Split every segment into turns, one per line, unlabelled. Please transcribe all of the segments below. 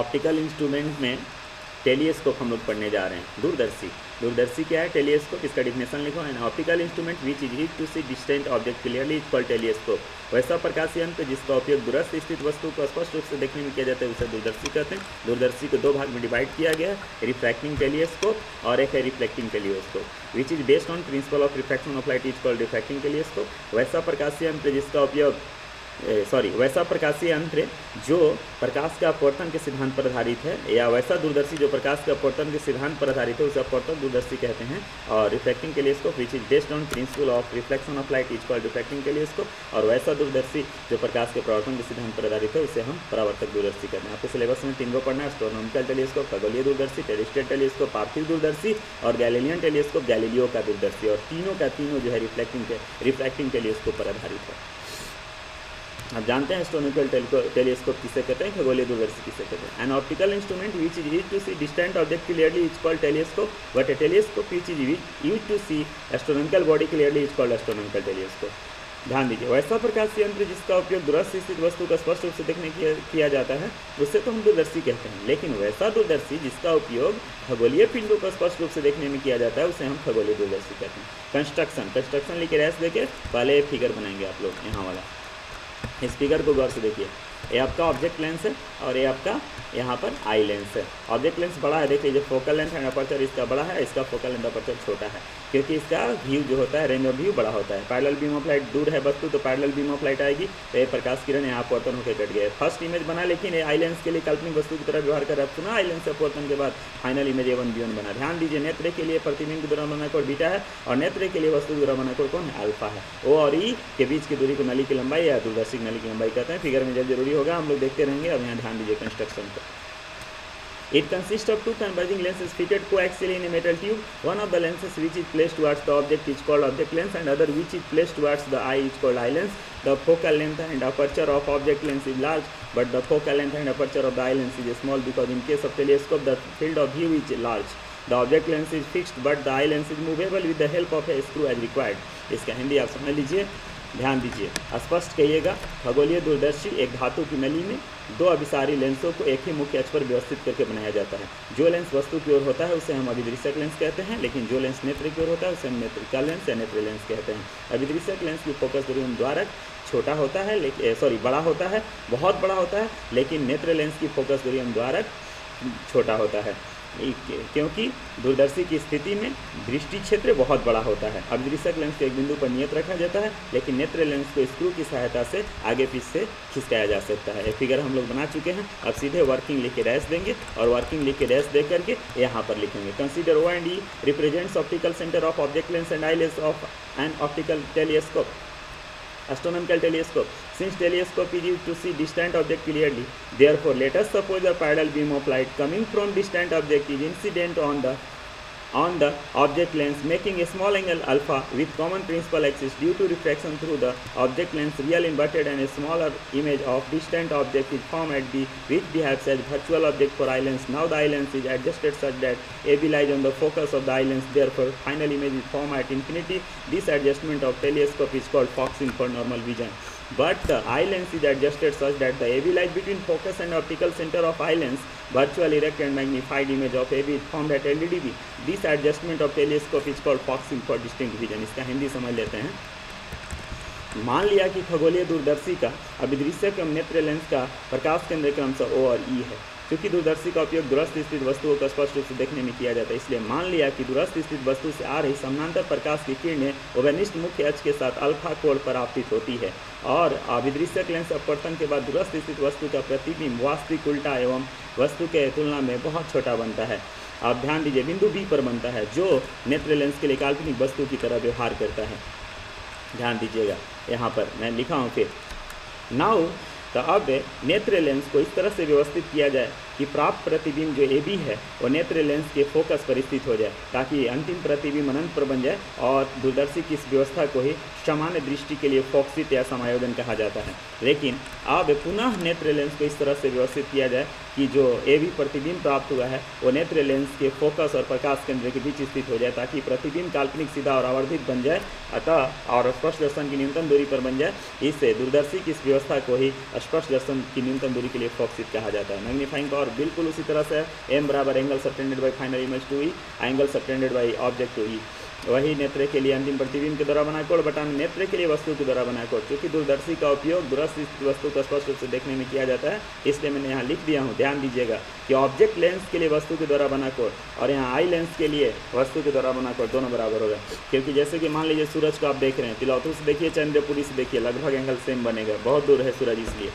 Optical instrument में telescope हम लोग पढ़ने जा रहे हैं। दूरदर्शी। दूरदर्शी क्या है? टेलीस्कोप इसका डिफिनेशन लिखो and optical instrument which is to see distant object clearly is called telescope वैसा प्रकाश यंत्र जिसका उपयोग दूरस्थ स्थित वस्तु को स्पष्ट रूप से देखने में किया जाता है, उसे दूरदर्शी कहते हैं। दूरदर्शी को दो भाग में डिवाइड किया गया रिफ्रैक्टिंग टेलीस्कोप और एक है reflecting telescope which is based on principle of refraction of light is called refracting telescope वैसा प्रकाश यंत्र जिसका उपयोग सॉरी वैसा प्रकाशीय यंत्र जो प्रकाश का अपवर्तन के सिद्धांत पर आधारित है, या वैसा दूरदर्शी जो प्रकाश के अपवर्तन के सिद्धांत पर आधारित है, उसे अपवर्तन दूरदर्शी कहते हैं, और reflecting telescope which is based on principle of reflection of light is called reflecting के लिए टेलीस्कोप और वैसा दूरदर्शी जो प्रकाश के प्रवर्तन के सिद्धांत पर आधारित है, उसे हम परावर्तक दूरदर्शी कहते हैं। आपके सिलेबस में तीन को पढ़ना है एस्ट्रोनॉमिकल टेलीस्कोप खगोलीय दूरदर्शी टेलिस्टेट टेलीस्कोप पार्थिव दूरदर्शी, और गैलीलियन टेलीस्कोप गैलीलियो का दूरदर्शी, और तीनों का तीनों जो है रिफ्लेक्टिंग रिफ्लेक्टिंग टेलीस्कोप पर आधारित है। आप जानते हैं एस्ट्रोनॉमिकल टेलीस्कोप किसे कहते हैं? खगोलीय दूरदर्शी किसे कहते हैं? An optical instrument which is use to see distant object clearly is called telescope but a telescope which is use to see astronomical body clearly is called astronomical telescope ध्यान दीजिए वैसा प्रकाश यंत्र जिसका उपयोग दूरस्थ स्थित वस्तु का स्पष्ट रूप से देखने किया, जाता है उससे तो हम दूरदर्शी कहते हैं लेकिन वैसा दूरदर्शी जिसका उपयोग खगोलीय पिंडों को स्पष्ट रूप से देखने में किया जाता है उसे हम खगोलीय दूरदर्शी कहते हैं। कंस्ट्रक्शन कंस्ट्रक्शन लिखे रेस देखे पहले फिगर बनाएँगे आप लोग यहाँ वाला। इस फिगर को गौर से देखिए। ये आपका ऑब्जेक्ट लेंस है और ये आपका यहाँ पर आई लेंस है। ऑब्जेक्ट लेंस बड़ा है देख लीजिए फोकल लेंथ एंड अपर्चर इसका बड़ा है, इसका फोकल लेंथ अपर्चर छोटा है। क्योंकि इसका व्यू जो होता है रेंज ऑफ़ व्यू बड़ा होता है। पैरल बीम ऑफ़ लाइट दूर है वस्तु तो पैरल बीम ऑफ़ लाइट आएगी तो ये प्रकाश किरण यहाँ अपवर्तन होकर कट गया फ़र्स्ट इमेज बना, लेकिन आई लेंस के लिए काल्पनिक वस्तु की तरह व्यवहार कर रहा पुनः आई लेंस अपवर्तन के बाद final image A one B बना। ध्यान दीजिए, नेत्र के लिए प्रतिबिंब की दूरा बना कोड बीटा है और नेत्र के लिए वस्तु दूरा बना कोड कौन? है अल्फ़ा है। ओ और ई के बीच की दूरी को नली की लंबाई या दूरदर्शी सिग्नल की लंबाई कहते हैं फिगर में जब ज़रूरी होगा, हम लोग देखते रहेंगे। अब यहाँ ध्यान दीजिए कंस्ट्रक्शन पर। It consist of two converging lenses fitted को एक्सिलीन a metal tube one of the lenses which is place towards the object is called object lens and other which is place towards the eye is called eye lens the focal length and aperture of object lens is large but the focal length and aperture of the eye lens is small because in case of telescope the field of view is large the object lens is fix but the eye lens is movable with the help of a screw as required इसका हिंदी आप समझ लीजिए ध्यान दीजिए। स्पष्ट कहिएगा, खगोलीय दूरदर्शी एक धातु की नली में दो अभिसारी लेंसों को एक ही मुख्य अक्ष पर व्यवस्थित करके बनाया जाता है। जो लेंस वस्तु की ओर होता है, उसे हम अभिदृश्यक लेंस कहते हैं, लेकिन जो लेंस नेत्र की ओर होता है, उसे हम नेत्रिका लेंस या नेत्र लेंस कहते हैं। अभिदृश्यक लेंस की फोकस दूरी द्वारक छोटा होता है लेकिन सॉरी, बड़ा होता है, बहुत बड़ा होता है, लेकिन नेत्र लेंस की फोकस दूरी द्वारक छोटा होता है। क्योंकि दूरदर्शी की स्थिति में दृष्टि क्षेत्र बहुत बड़ा होता है। अब दृश्यक लेंस को एक बिंदु पर नियत रखा जाता है, लेकिन नेत्र लेंस को स्क्रू की सहायता से आगे पीछे से खिसकाया जा सकता है। फिगर हम लोग बना चुके हैं। अब सीधे वर्किंग लिख के डैश देंगे और वर्किंग लिख के डैश दे करके यहाँ पर लिखेंगे। Consider O and E represents optical centre of object lens and eye lens of and optical telescope astronomical telescope. Since telescope is used to see distant object clearly, therefore let us suppose a parallel beam of light coming from distant object is incident on the on the object lens making a small angle alpha with common principal axis due to refraction through the object lens real inverted and a smaller image of distant object is formed at the which behaves as virtual object for eye lens. Now the eye lens is adjusted such that AB lies on the focus of the eye lens therefore final image is formed at infinity. This adjustment of telescope is called foxing for normal vision but the eye lens is adjusted such that the AB lies between focus and optical center of eye lens virtual erect and magnified image of AB is formed at LDDB. This adjustment of telescope is called foxing for distinct vision. इसका हिंदी समझ लेते हैं मान लिया कि खगोलीय दूरदर्शी का अभिदृश्य क्रम नेत्र लेंस का प्रकाश केंद्र क्रमश ओ और ई है क्योंकि दूरदर्शी का उपयोग दूरस्थ स्थित वस्तुओं को स्पष्ट रूप से देखने में किया जाता है, इसलिए मान लिया कि दूरस्थ स्थित वस्तु से आ रही समानांतर प्रकाश की किरणें ओवेनिस्ट मुख्य अक्ष के साथ अल्फ़ा कोण पर आपतित होती है और अभिदृश्यक लेंस अपवर्तन के बाद दूरस्थ स्थित वस्तु का प्रतिबिंब वास्तविक उल्टा एवं वस्तु के तुलना में बहुत छोटा बनता है। आप ध्यान दीजिए, बिंदु बी पर बनता है, जो नेत्र लेंस के लिए काल्पनिक वस्तु की तरह व्यवहार करता है। ध्यान दीजिएगा, यहाँ पर मैं लिखा हूँ फिर। नाउ तो अब नेत्र लेंस को इस तरह से व्यवस्थित किया जाए। कि प्राप्त प्रतिबिंब जो ए बी है, वो नेत्र लेंस के फोकस पर स्थित हो जाए, ताकि अंतिम प्रतिबिंब अनंत पर बन जाए और दूरदर्शी की इस व्यवस्था को ही सामान्य दृष्टि के लिए फोक्सित या समायोजन कहा जाता है। लेकिन अब पुनः नेत्र लेंस को इस तरह से व्यवस्थित किया जाए कि जो ए बी प्रतिबिंब प्राप्त हुआ है, वो नेत्र लेंस के फोकस और प्रकाश केंद्र के बीच स्थित हो जाए, ताकि प्रतिबिंब काल्पनिक, सीधा और आवर्धित बन जाए, अतः और स्पर्श दर्शन की न्यूनतम दूरी पर बन जाए, इससे दूरदर्शी की इस व्यवस्था को ही स्पर्श दर्शन की न्यूनतम दूरी के लिए फोक्सित कहा जाता है। मैग्नीफाइंग और बिल्कुल उसी तरह से एम बराबर angle subtended by final image to E angle subtended by object to E वही नेत्र के लिए अंतिम प्रतिबिंब के द्वारा बना कोड बटा नेत्र के लिए वस्तु के द्वारा बना कोड। चूँकि दूरदर्शी का उपयोग दूरस्थ वस्तु को स्पष्ट रूप से देखने में किया जाता है, इसलिए मैंने यहाँ लिख दिया हूँ। ध्यान दीजिएगा कि ऑब्जेक्ट लेंस के लिए वस्तु के द्वारा बना कोड और यहाँ आई लेंस के लिए वस्तु के द्वारा बना कोड दोनों बराबर होगा क्योंकि जैसे कि मान लीजिए सूरज को आप देख रहे हैं, तिलौतू से देखिए, चंद्रपुरी से देखिए, लगभग एंगल सेम बनेगा। बहुत दूर है सूरज इसलिए।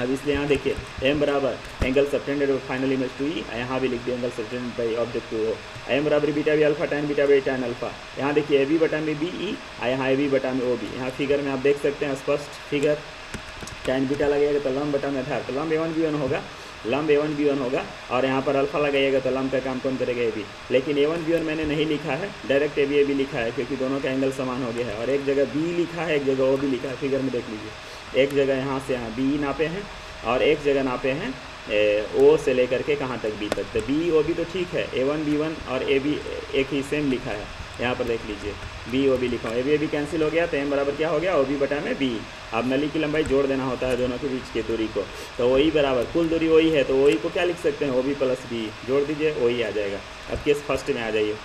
अब इसलिए यहाँ देखिए एम बराबर angle subtended final image to E यहाँ भी लिख दिया angle subtended by object to O M बराबर beta B alpha tan beta by tan alpha यहाँ देखिए ए बी बटा में बी ई यहाँ ए बी बटा में ओ बी यहाँ फिगर में आप देख सकते हैं स्पष्ट फिगर टेन बीटा लगेगा तो लंब बटा में आधार। तो लंब ए वन बी वन होगा। लंब ए वन बी वन होगा। और यहाँ पर अल्फ़ा लगाइएगा तो लंब का काम कौन करेगा ए बी लेकिन ए वन बी वन मैंने नहीं लिखा है। Direct A B A B लिखा है, क्योंकि दोनों का एंगल समान हो गया है। और एक जगह बी लिखा है, एक जगह ओ भी लिखा है। फिगर में देख लीजिए। एक जगह यहाँ से यहाँ बी नापे हैं और एक जगह नापे हैं ओ से लेकर के कहाँ तक बी तक। तो बी, ओ बी तो ठीक है, ए वन, बी वन और ए बी एक ही सेम लिखा है। यहाँ पर देख लीजिए, बी, ओ बी लिखा हो। A, B A B cancel हो गया तो एम बराबर क्या हो गया, ओ बी बटा में बी। अब नली की लंबाई जोड़ देना होता है दोनों के बीच की दूरी को। तो वही बराबर, कुल दूरी वही है तो वही को क्या लिख सकते हैं? ओ बी प्लस बी जोड़ दीजिए, वही आ जाएगा। अब केस फ़र्स्ट में आ जाइए।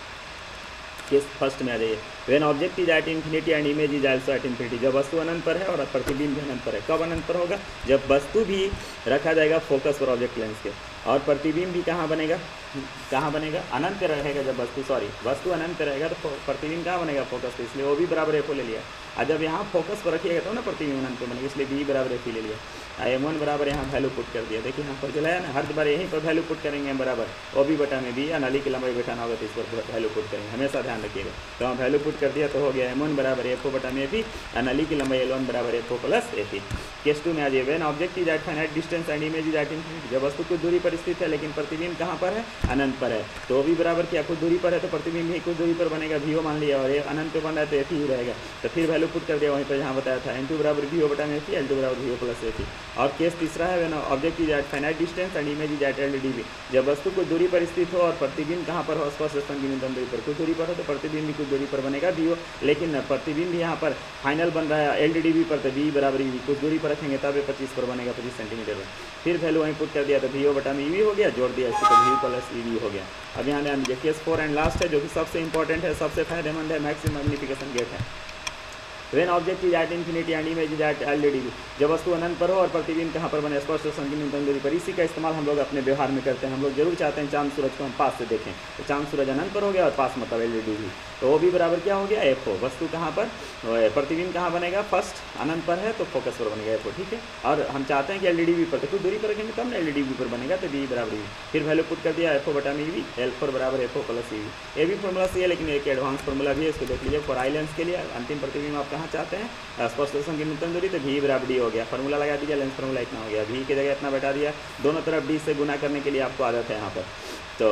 केस फ़र्स्ट में आ जाइए when object is at infinity and image is also at infinity जब वस्तु अनंत पर है और प्रतिबिंब भी अनंत पर है, कब अनंत पर होगा? जब वस्तु भी रखा जाएगा फोकस पर ऑब्जेक्ट लेंस के। और प्रतिबिंब भी कहाँ बनेगा? कहाँ बनेगा? अनंत रहेगा जब वस्तु सॉरी वस्तु अनंत रहेगा तो प्रतिबिंब कहाँ बनेगा फोकस पर इसलिए वो भी बराबर एफ़ ले लिया। और जब यहाँ फोकस पर रखिएगा तो ना प्रतिबिंब अनंत बनेगा, इसलिए बी बराबर एफ़ ले लिया। एम वन बराबर यहाँ वैल्यू पुट कर दिया। देखिए यहाँ पर चलाया ना, हर बार यहीं पर वैल्यू पुट करेंगे हम बराबर। ओ बी बटा में बी या नली की लंबाई बैठाना होगा तो इस पर वैल्यू पुट करेंगे। हमेशा ध्यान रखिएगा। तो हम वैल्यू पुट कर दिया तो हो गया एम वन बराबर एफ़ ओ बटा में एफ़ और नली की लंबाई एल वन बराबर F O plus F E case two में आ जाइए when object is at finite distance and image is at infinity जब वस्तु कुछ दूरी पर स्थित है, लेकिन प्रतिबिंब कहाँ पर है? अनंत पर है। तो भी बराबर क्या? कुछ दूरी पर है तो प्रतिबिंब भी कुछ दूरी पर बनेगा। भी मान लिया और ये अनंत पे बन रहा है तो एफ़ ही रहेगा। तो फिर वैल्यू पुट कर दिया वहीं पर जहाँ बताया था। एन टू बराबर भी हो बटा में एफ़ एल टू बराबर भी हो प्लस एफ़ और केस तीसरा है when object is at finite distance and image is at L D जब वस्तु कुछ दूरी पर स्थित हो और प्रतिबिंब कहाँ पर हो, स्पर्श स्थान की न्यूनतम दूरी पर। कुछ दूरी पर हो तो प्रतिबिंब भी कुछ दूरी पर बनेगा भी हो लेकिन प्रतिबिंब भी यहाँ पर फाइनल बन रहा है एल डी बी पर तो बी बराबर ई कुछ दूरी पर रखेंगे, तब पच्चीस पर बनेगा, पच्चीस सेंटीमीटर में फिर वैल्यू वहीं पुट कर दिया तो वी ओ बटा में ई हो गया, जोड़ दिया इसको तो वी प्लस ई वी हो गया। अब यहाँ ध्यान दीजिए केस फोर एंड लास्ट है, जो कि सबसे इंपॉर्टेंट है, सबसे फ़ायदेमंद है मैक्सिमम मैग्निफिकेशन गेट है। When object is at infinity and image is at L D जब वस्तु अनंत पर हो और प्रतिबिंब कहाँ पर बने? स्पष्ट संगीन दूरी पर। इसी का इस्तेमाल हम लोग अपने व्यवहार में करते हैं। हम लोग ज़रूर चाहते हैं चाँद सूरज को हम पास से देखें। तो चाँद सूरज अनंत पर हो गया और पास मतलब एल भी तो वो भी बराबर क्या हो गया? एफ़ ओ वस्तु कहाँ पर? प्रतिबिंब कहाँ बनेगा? फ़र्स्ट अनंत पर है तो फोकस पर बनेगा एफ़ ओ ठीक है? और हम चाहते हैं कि एल डी पर तो कुछ दूरी पर रखेंगे तब ना एल डी पर बनेगा तो बी बराबर ई फिर वैल्यू पुट कर दिया एफ़ ओ बटा में वी एल फोर बराबर एफ़ ओ प्लस ई ये भी फॉर्मूला सही है, लेकिन एक एडवांस फॉर्मूला भी है, इसको देख लीजिए। फॉर आईलेंस के लिए अंतिम प्रतिबिंब आप कहाँ चाहते हैं? स्पष्ट दर्शन की न्यूनतम दूरी तो भी बराबर डी हो गया। फॉर्मूला लगा दीजिए लेंस फॉर्मूला इतना हो गया। भी की जगह इतना बैठा दिया। दोनों तरफ़ डी से गुना करने के लिए आपको आदत है यहाँ पर। तो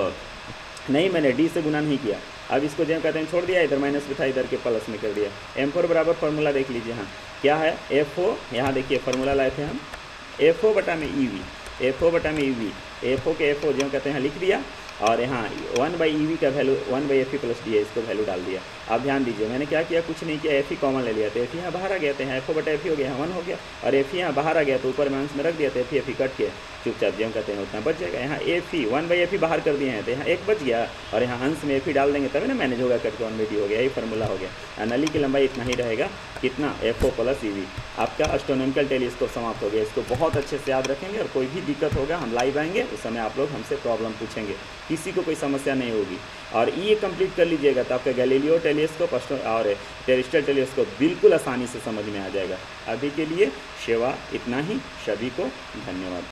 नहीं, मैंने डी से गुना नहीं किया। अब इसको जो कहते हैं, छोड़ दिया, इधर माइनस बिठा, इधर के प्लस में कर दिया। एम फोर बराबर फार्मूला देख लीजिए हाँ। क्या है? एफ़ ओ यहाँ देखिए फार्मूला लाए थे हम। एफ़ ओ बटा में ई वी एफ़ ओ बटा में ई वी एफ़ ओ के एफ़ ओ जो कहते हैं, लिख दिया। और यहाँ वन बाई ई वी का value one by F E plus D है इसको वैल्यू डाल दिया। आप ध्यान दीजिए, मैंने क्या किया? कुछ नहीं किया एफ़ ही कॉमन ले लिया तो एफ़ यहाँ बाहर आ गया तो यहाँ एफ़ बटा एफ़ हो गया वन हो गया। और एफ़ यहाँ बाहर आ गया तो ऊपर में अंश में रख दिया तो एफ़ एफ़ कट के चुपचाप जो कहते हैं, उतना बच जाएगा। यहाँ F E one by F E बाहर कर दिए हैं तो यहाँ एक बच गया। और यहाँ अंश में एफ़ ई डाल देंगे तभी ना मैनेज होगा कट के वन डी हो गया, यही फॉर्मूला हो गया। नली की लंबाई इतना ही रहेगा, कितना? F O plus E V आपका एस्ट्रोनॉमिकल टेलीस्कोप समाप्त हो गया। इसको बहुत अच्छे से याद रखेंगे और कोई भी दिक्कत होगा, हम लाइव आएँगे, उस समय आप लोग हमसे प्रॉब्लम पूछेंगे। किसी को कोई समस्या नहीं होगी। और ये कंप्लीट कर लीजिएगा तो आपका गैलीलियो टेलीस्कोप और टेरिस्टल टेलीस्कोप बिल्कुल आसानी से समझ में आ जाएगा। अभी के लिए सेवा इतना ही। सभी को धन्यवाद।